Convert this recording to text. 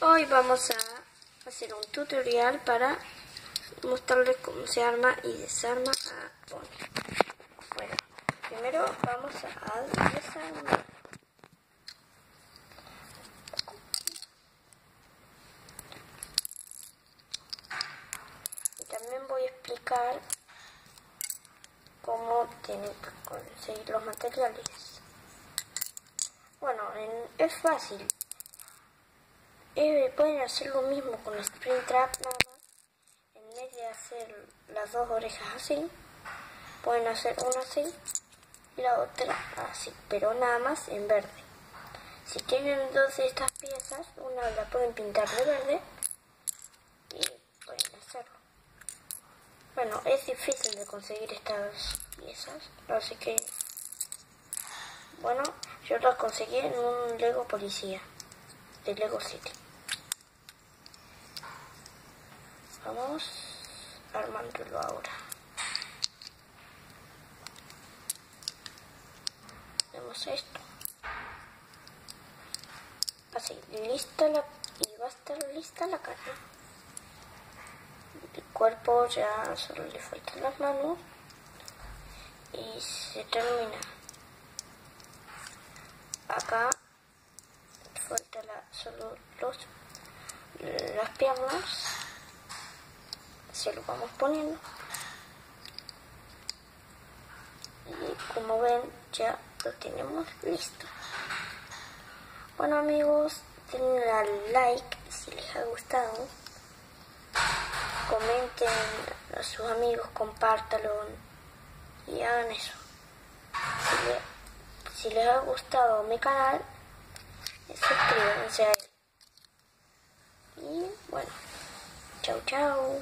Hoy vamos a hacer un tutorial para mostrarles cómo se arma y desarma a. Bueno, primero vamos a desarmar. Y también voy a explicar cómo tienen que conseguir los materiales. Bueno, es fácil. Eh, pueden hacer lo mismo con Springtrap nada más. En vez de hacer las dos orejas así, pueden hacer una así y la otra así, pero nada más en verde. Si tienen dos de estas piezas, una la pueden pintar de verde y pueden hacerlo. Bueno, es difícil de conseguir estas piezas, así que bueno, yo las conseguí en un Lego Policía de Lego City. Vamos armándolo ahora. Vemos esto. Así, lista la y va a estar lista la cara. El cuerpo ya solo le faltan las manos y se termina acá solo los, las piernas se lo vamos poniendo. Y como ven ya lo tenemos listo. Bueno amigos denle al like si les ha gustado. Comenten a sus amigos compártalo y hagan eso. Si les ha gustado mi canal, suscríbanse a él. Y bueno, chao chao.